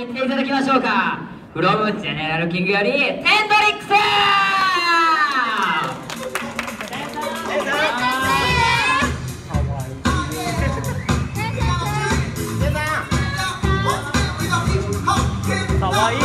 行っていただきましょうか。From ジェネラルキングよりテンドリックスかわいい。